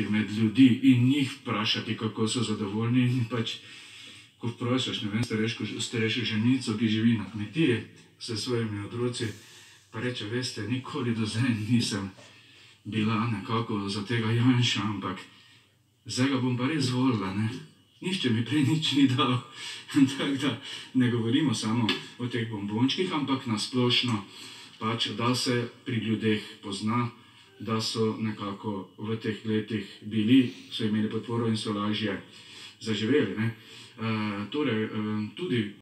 med ljudi in njih vprašati, kako so zadovoljni. In pač, ko vprašaš, ne vem, starejšo, starejšo ženico, ki živi na kmetiji s svojimi otroci, pa reče: "Veste, nikoli do zdaj nisem bila nekako za tega Janša, ampak zdaj ga bom pa res volila, ne. Nihče mi prej nič ni dal." Tako da ne govorimo samo o teh bombončkih, ampak na splošno pač, da se pri ljudeh pozna, da so nekako v teh letih bili, so imeli podporo in so lažje zaživeli, ne. torej, tudi